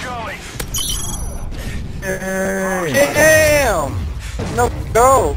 Charlie. Damn! No go!